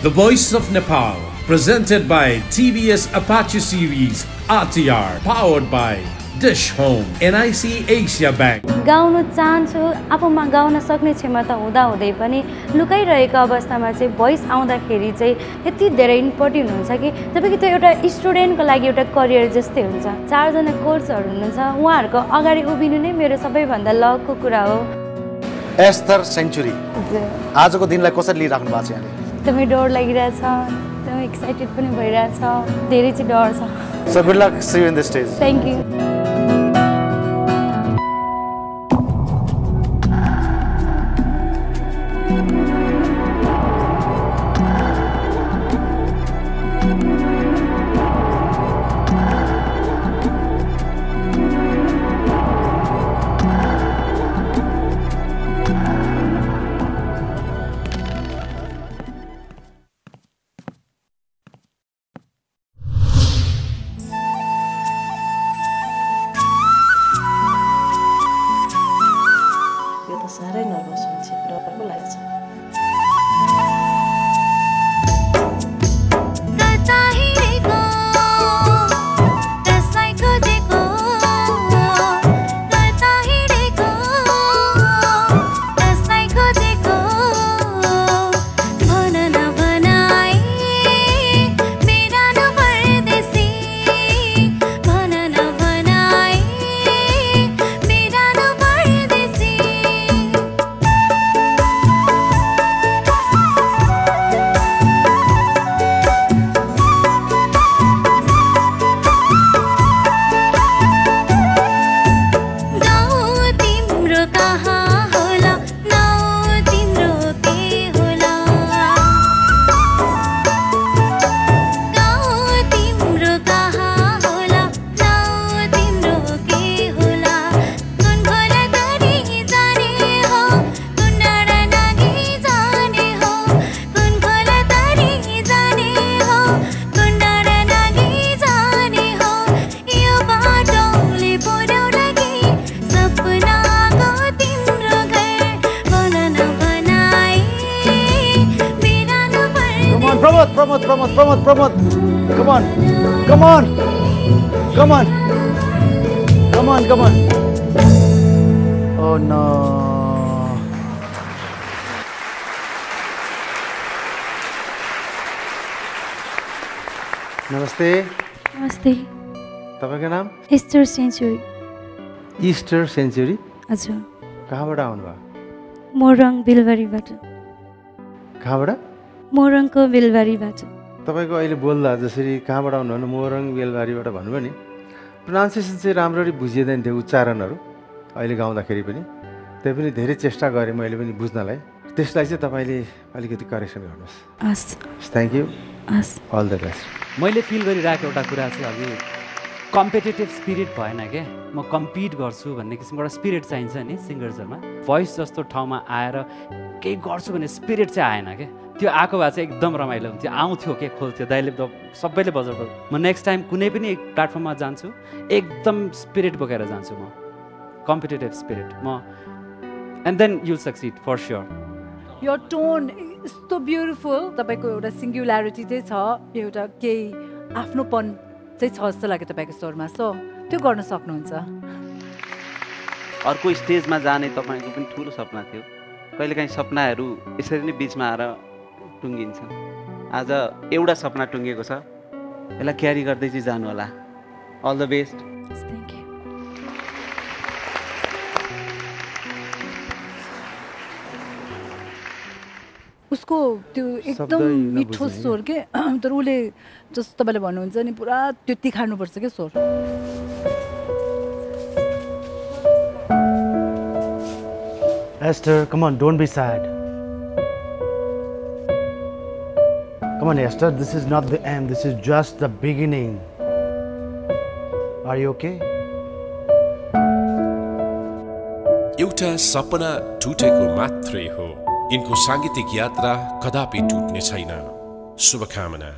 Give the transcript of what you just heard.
The Voice of Nepal, presented by TVS Apache Series RTR, powered by Dish Home, NIC Asia Bank. गाउन चाहन्छु आफूमा गाउन सक्ने क्षमता हुँदाहुँदै पनि लुकाइरहेको अवस्थामा चाहिँ भोइस आउँदाखेरि चाहिँ यति धेरै इम्पोर्टेन्ट हुन्छ कि तपाईँको त्यो एउटा स्टुडेन्टको लागि एउटा करियर जस्तै हुन्छ। चारजना कोर्सहरू हुनुहुन्छ उहाँहरूको अगाडि उभिनु नै मेरो सबैभन्दा लकको कुरा हो। एस्तर सेन्चुरी आजको दिनलाई कसरी लिइराख्नु भएको छ यहाँले एकदमै डर लागिरहेछ एकदमै एक्साइटेड पनि भइरहेछ धेरै चाहिँ डर छ। So good luck see you in the stage thank you Promote, promote, promote, promote, promote. Come on, come on, come on, come on, come on. Oh no. नमस्ते नमस्ते तपाईँको नाम एस्टर सेन्चुरी इस्टर सेन्चुरी हजुर कहाँबाट आउनुभयो मोरङ बिलबारीबाट कहाँबाट मोरङको बिलबारीबाट। तपाईँको अहिले बोल्दा जसरी कहाँबाट आउनु भने मोरङ बेलबारीबाट भन्नुभयो नि प्रोनाउन्सिएसन चाहिँ राम्ररी बुझिँदैन थियो उच्चारणहरू अहिले गाउँदाखेरि पनि। त्यही पनि धेरै चेष्टा गरेँ मैले पनि बुझ्नलाई। त्यसलाई चाहिँ तपाईँले अलिकति करेक्सन गर्नुहोस्। हस्। थ्याङ्क यू हस्। अल द बेस्ट मैले फिल गरिरहेको एउटा कुरा चाहिँ अघि कम्पिटेटिभ स्पिरिट भएन क्या म कम्पिट गर्छु भन्ने किसिमको एउटा स्पिरिट चाहिन्छ नि सिङ्गर्सहरूमा भोइस जस्तो ठाउँमा आएर केही गर्छु भन्ने स्पिरिट चाहिँ आएन क्या त्यो आएको भए चाहिँ एकदम रमाइलो हुन्थ्यो। आउँथ्यो के खोल्थ्यो दाइले सबैले बजाएको म नेक्स्ट टाइम कुनै पनि प्लेटफर्ममा जान्छु एकदम स्पिरिट बोकेर जान्छु म। कम्पिटेटिभ स्पिरिट म and then you'll succeed for sure यो टोन यस्तो ब्युटिफुल तपाईँको एउटा सिङ्गुल्यारिटी चाहिँ छ एउटा केही आफ्नोपन चाहिँ छ जस्तो लाग्यो तपाईँको स्वरमा। सो त्यो गर्न सक्नुहुन्छ। अर्को स्टेजमा जाने तपाईँको पनि ठुलो सपना थियो। कहिलेकाहीँ सपनाहरू यसरी नै बिचमा आएर टुङ्गिन्छन् आज एउटा सपना टुङ्गेको छ। यसलाई क्यारी गर्दै चाहिँ जानु होला। अल द बेस्ट उसको त्यो एकदम मिठो स्वर के? तर उसले जस्तो तपाईँले भन्नुहुन्छ नि पुरा त्यो तिखार्नुपर्छ क्या स्वर? Esther, come on, don't be sad. Come on, Esther, this is not the end, this is just the beginning. Are you okay? एउटा सपना टुटेको मात्रै हो यिनको साङ्गीतिक यात्रा कदापि टुट्ने छैन शुभकामना